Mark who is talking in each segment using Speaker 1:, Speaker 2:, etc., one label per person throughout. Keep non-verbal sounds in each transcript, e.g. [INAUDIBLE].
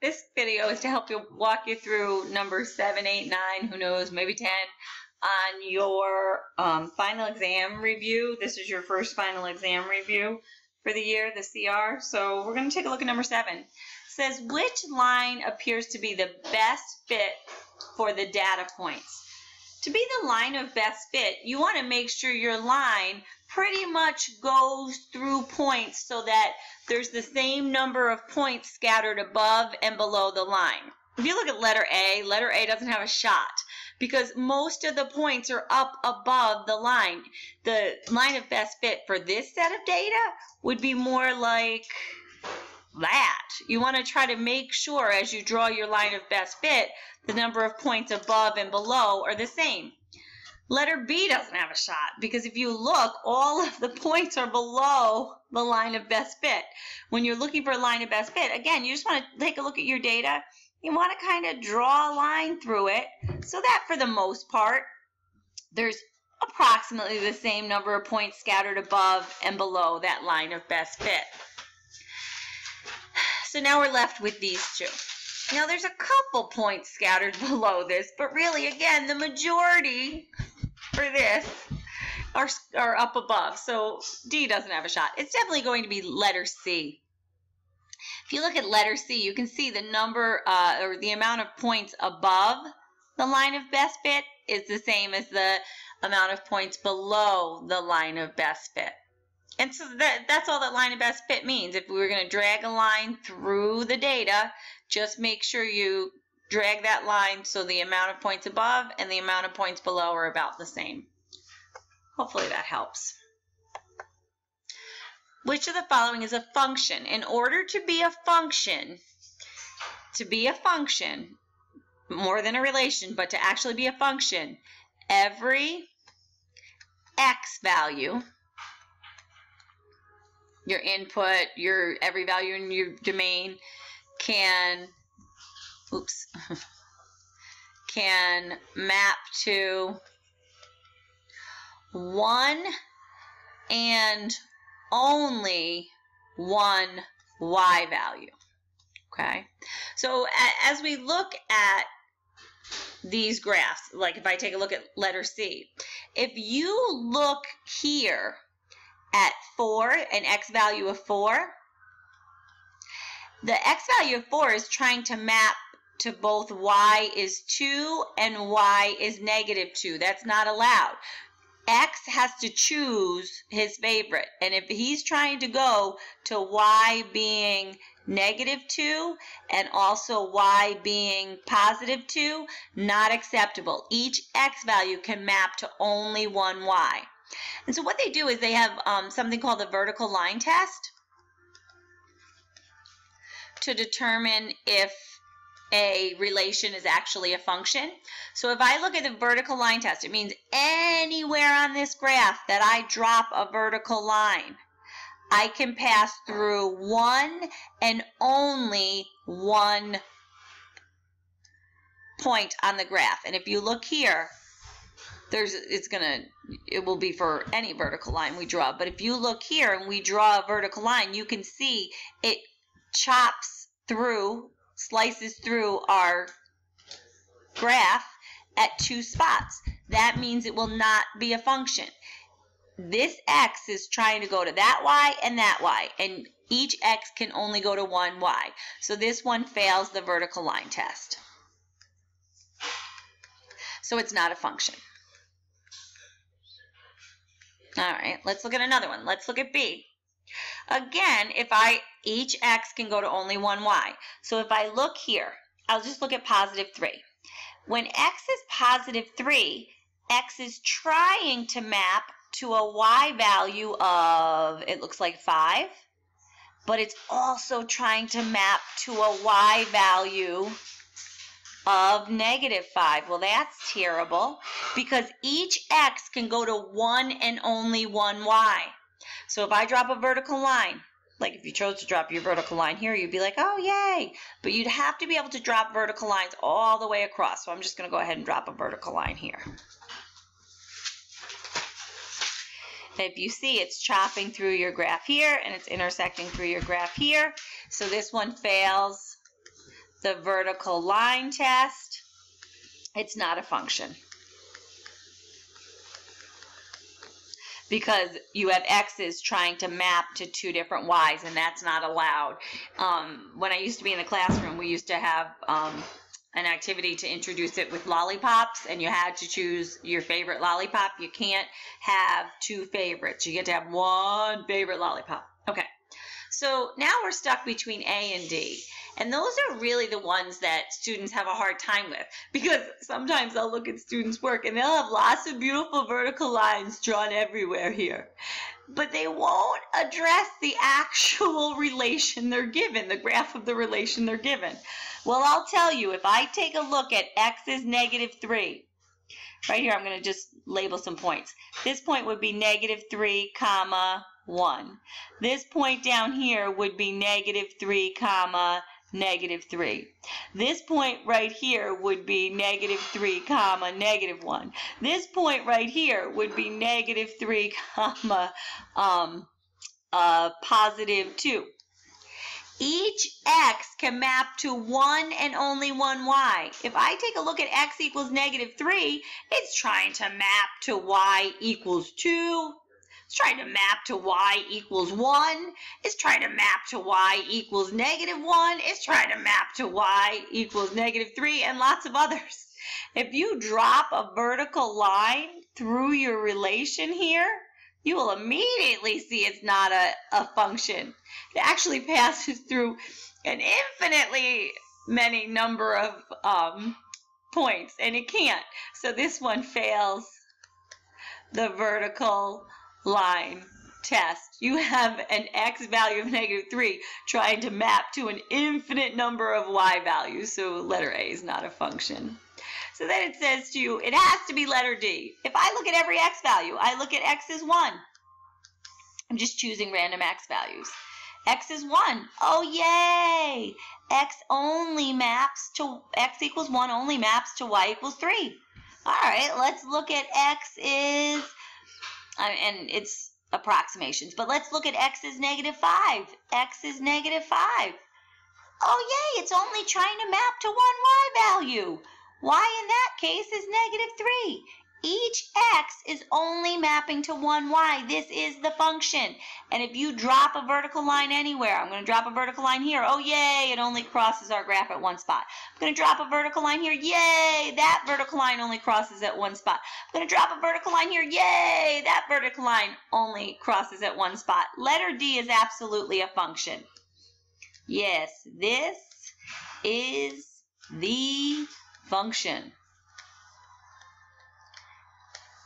Speaker 1: this video is to help you walk you through number seven, eight, nine, who knows, maybe 10 on your um, final exam review. This is your first final exam review for the year, the CR. So we're going to take a look at number seven. It says, which line appears to be the best fit for the data points? To be the line of best fit, you want to make sure your line pretty much goes through points so that there's the same number of points scattered above and below the line. If you look at letter A, letter A doesn't have a shot because most of the points are up above the line. The line of best fit for this set of data would be more like that. You want to try to make sure as you draw your line of best fit, the number of points above and below are the same. Letter B doesn't have a shot because if you look, all of the points are below the line of best fit. When you're looking for a line of best fit, again, you just want to take a look at your data. You want to kind of draw a line through it so that for the most part, there's approximately the same number of points scattered above and below that line of best fit. So now we're left with these two. Now there's a couple points scattered [LAUGHS] below this, but really, again, the majority for this are, are up above. So D doesn't have a shot. It's definitely going to be letter C. If you look at letter C, you can see the number uh, or the amount of points above the line of best fit is the same as the amount of points below the line of best fit. And so that, that's all that line of best fit means. If we were going to drag a line through the data, just make sure you drag that line so the amount of points above and the amount of points below are about the same. Hopefully that helps. Which of the following is a function? In order to be a function, to be a function, more than a relation, but to actually be a function, every x value, your input, your every value in your domain can oops, [LAUGHS] can map to 1 and only one y value. Okay, so as we look at these graphs, like if I take a look at letter C, if you look here at 4, an x value of 4, the x value of 4 is trying to map to both y is 2 and y is negative 2. That's not allowed. X has to choose his favorite. And if he's trying to go to y being negative 2 and also y being positive 2, not acceptable. Each x value can map to only one y. And so what they do is they have um, something called the vertical line test to determine if a relation is actually a function. So if I look at the vertical line test, it means anywhere on this graph that I drop a vertical line, I can pass through one and only one point on the graph. And if you look here, there's it's gonna it will be for any vertical line we draw. But if you look here and we draw a vertical line, you can see it chops through slices through our graph at two spots. That means it will not be a function. This x is trying to go to that y and that y, and each x can only go to one y. So this one fails the vertical line test. So it's not a function. All right, let's look at another one. Let's look at B. Again, if I, each x can go to only one y. So if I look here, I'll just look at positive 3. When x is positive 3, x is trying to map to a y value of, it looks like 5, but it's also trying to map to a y value of negative 5. Well, that's terrible because each x can go to one and only one y. So if I drop a vertical line, like if you chose to drop your vertical line here, you'd be like, oh, yay. But you'd have to be able to drop vertical lines all the way across. So I'm just going to go ahead and drop a vertical line here. If you see, it's chopping through your graph here, and it's intersecting through your graph here. So this one fails the vertical line test, it's not a function. Because you have x's trying to map to two different y's, and that's not allowed. Um, when I used to be in the classroom, we used to have um, an activity to introduce it with lollipops, and you had to choose your favorite lollipop. You can't have two favorites. You get to have one favorite lollipop. Okay. So now we're stuck between A and D. And those are really the ones that students have a hard time with because sometimes I'll look at students' work and they'll have lots of beautiful vertical lines drawn everywhere here. But they won't address the actual [LAUGHS] relation they're given, the graph of the relation they're given. Well, I'll tell you, if I take a look at x is negative 3, right here I'm going to just label some points. This point would be negative 3 comma 1. This point down here would be negative 3 comma negative 3. This point right here would be negative 3 comma negative 1. This point right here would be negative 3 comma um, uh, positive 2. Each x can map to one and only one y. If I take a look at x equals negative 3, it's trying to map to y equals 2, it's trying to map to y equals 1. It's trying to map to y equals negative 1. It's trying to map to y equals negative 3 and lots of others. If you drop a vertical line through your relation here, you will immediately see it's not a, a function. It actually [LAUGHS] passes through an infinitely many number of um, points, and it can't. So this one fails the vertical line test. You have an x value of negative 3 trying to map to an infinite number of y values. So letter A is not a function. So then it says to you, it has to be letter D. If I look at every x value, I look at x is 1. I'm just choosing random x values. x is 1. Oh, yay! x only maps to, x equals 1 only maps to y equals 3. All right, let's look at x is and it's approximations. But let's look at x is negative 5. x is negative 5. Oh, yay, it's only trying to map to one y value. y in that case is negative 3. Each x is only mapping to one y. This is the function. And if you drop a vertical line anywhere, I'm going to drop a vertical line here. Oh, yay, it only crosses our graph at one spot. I'm going to drop a vertical line here. Yay, that vertical line only crosses at one spot. I'm going to drop a vertical line here. Yay, that vertical line only crosses at one spot. Letter D is absolutely a function. Yes, this is the function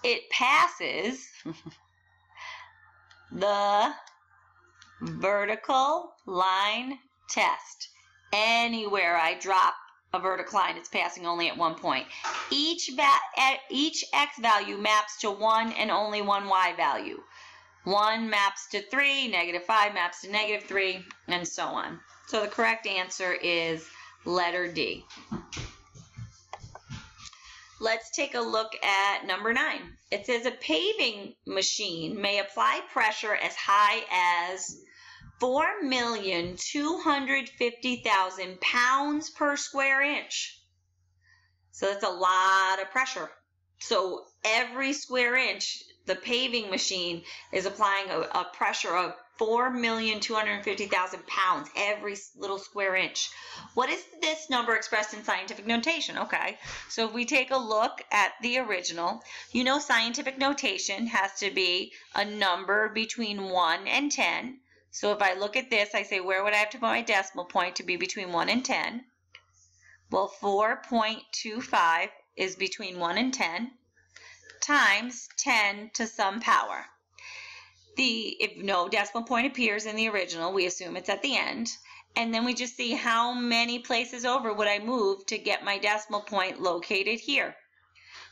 Speaker 1: it passes the vertical line test. Anywhere I drop a vertical line, it's passing only at one point. Each, each x value maps to one and only one y value. 1 maps to 3, negative 5 maps to negative 3, and so on. So the correct answer is letter D. Let's take a look at number nine. It says a paving machine may apply pressure as high as 4,250,000 pounds per square inch. So that's a lot of pressure. So every square inch, the paving machine is applying a, a pressure of 4,250,000 pounds every little square inch. What is this number expressed in scientific notation? Okay, so if we take a look at the original, you know scientific notation has to be a number between 1 and 10. So if I look at this, I say, where would I have to put my decimal point to be between 1 and 10? Well, 4.25 is between 1 and 10 times 10 to some power the if no decimal point appears in the original, we assume it's at the end. And then we just see how many places over would I move to get my decimal point located here.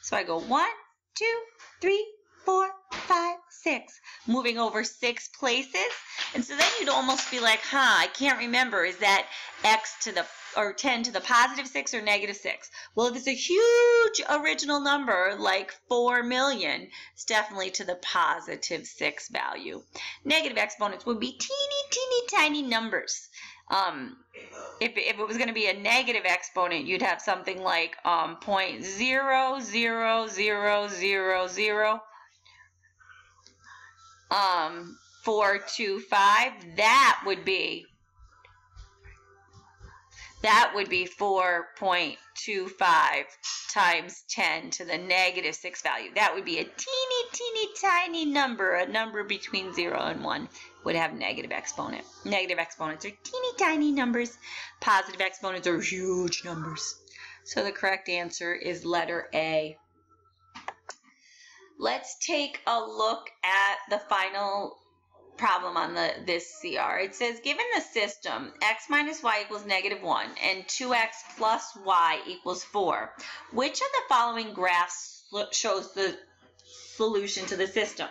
Speaker 1: So I go one, two, three, four, five, six. Moving over six places. And so then you'd almost be like, huh, I can't remember. Is that x to the or 10 to the positive 6 or negative 6? Well, if it's a huge original number like 4 million, it's definitely to the positive 6 value. Negative exponents would be teeny, teeny, tiny numbers. Um, if, if it was going to be a negative exponent, you'd have something like um, point zero zero zero zero zero um, four two five. That would be that would be 4.25 times 10 to the negative 6 value. That would be a teeny, teeny, tiny number. A number between 0 and 1 would have negative exponent. Negative exponents are teeny, tiny numbers. Positive exponents are huge numbers. So the correct answer is letter A. Let's take a look at the final problem on the this CR. It says, given the system x minus y equals negative 1 and 2x plus y equals 4, which of the following graphs shows the solution to the system?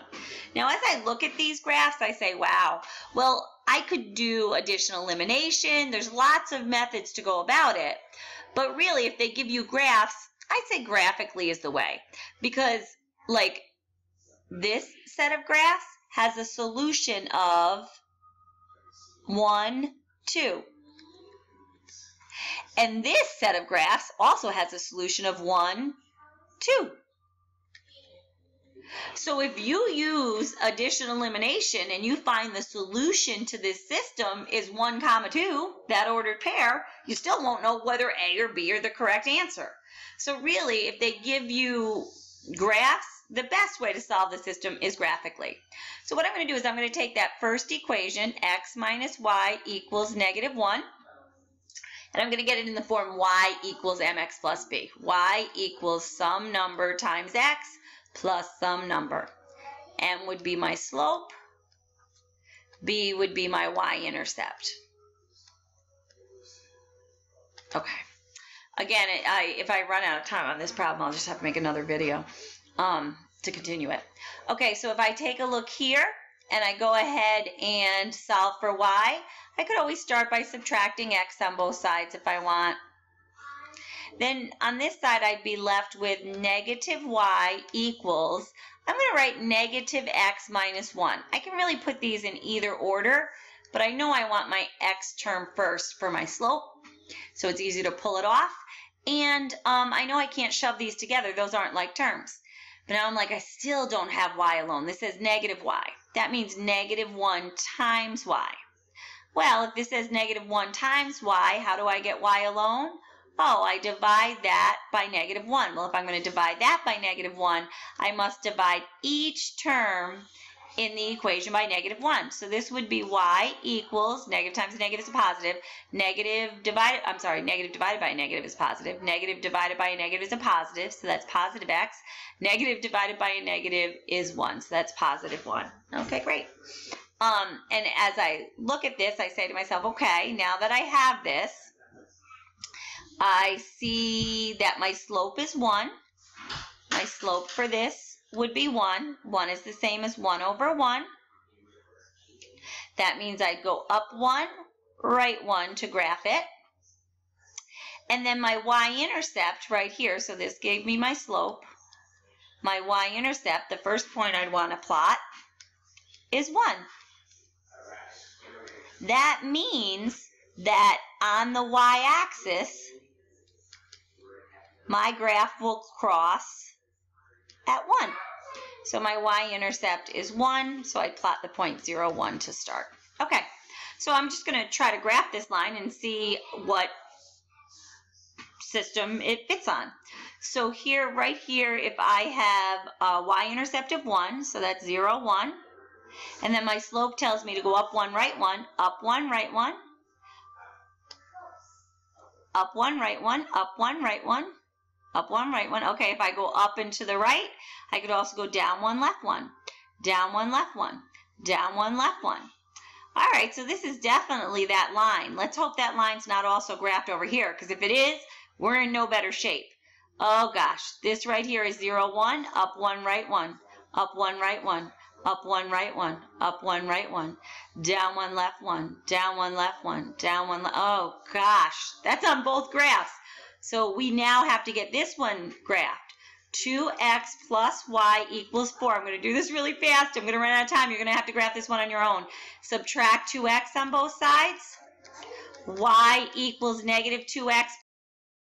Speaker 1: Now, as I look at these graphs, I say, wow, well, I could do addition elimination. There's lots of methods to go about it. But really, if they give you graphs, I say graphically is the way. Because, like, this set of graphs has a solution of 1, 2. And this set of graphs also has a solution of 1, 2. So if you use addition elimination and you find the solution to this system is 1 comma 2, that ordered pair, you still won't know whether A or B are the correct answer. So really, if they give you graphs the best way to solve the system is graphically. So what I'm going to do is I'm going to take that first equation, x minus y equals negative 1, and I'm going to get it in the form y equals mx plus b. y equals some number times x plus some number. m would be my slope, b would be my y-intercept. Okay. Again, I, if I run out of time on this problem, I'll just have to make another video um, to continue it. Okay, so if I take a look here and I go ahead and solve for y, I could always start by subtracting x on both sides if I want. Then on this side, I'd be left with negative y equals, I'm going to write negative x minus 1. I can really put these in either order, but I know I want my x term first for my slope, so it's easy to pull it off. And um, I know I can't shove these together. Those aren't like terms. But now I'm like, I still don't have y alone. This says negative y. That means negative 1 times y. Well, if this says negative 1 times y, how do I get y alone? Oh, I divide that by negative 1. Well, if I'm going to divide that by negative 1, I must divide each term in the equation by negative 1. So this would be y equals, negative times negative is a positive, negative divided, I'm sorry, negative divided by negative is positive. positive, negative divided by a negative is a positive, so that's positive x, negative divided by a negative is 1, so that's positive 1. Okay, great. Um, and as I look at this, I say to myself, okay, now that I have this, I see that my slope is 1. My slope for this would be 1. 1 is the same as 1 over 1. That means I'd go up 1, right 1 to graph it. And then my y-intercept right here, so this gave me my slope. My y-intercept, the first point I'd want to plot, is 1. That means that on the y-axis, my graph will cross at 1. So my y-intercept is 1, so I plot the point 0, 1 to start. Okay, so I'm just going to try to graph this line and see what system it fits on. So here, right here, if I have a y-intercept of 1, so that's 0, 1, and then my slope tells me to go up 1, right 1, up 1, right 1, up 1, right 1, up 1, right 1, up one, right one. Okay, if I go up and to the right, I could also go down one, left one. Down one, left one. Down one, left one. All right, so this is definitely that line. Let's hope that line's not also graphed over here, because if it is, we're in no better shape. Oh gosh, this right here is 0, 1, up 1, right 1, up 1, right 1, up 1, right 1, up 1, right 1, down 1, left 1, down 1, left 1, down 1, oh gosh, that's on both graphs. So we now have to get this one graphed. 2x plus y equals 4. I'm going to do this really fast. I'm going to run out of time. You're going to have to graph this one on your own. Subtract 2x on both sides. y equals negative 2x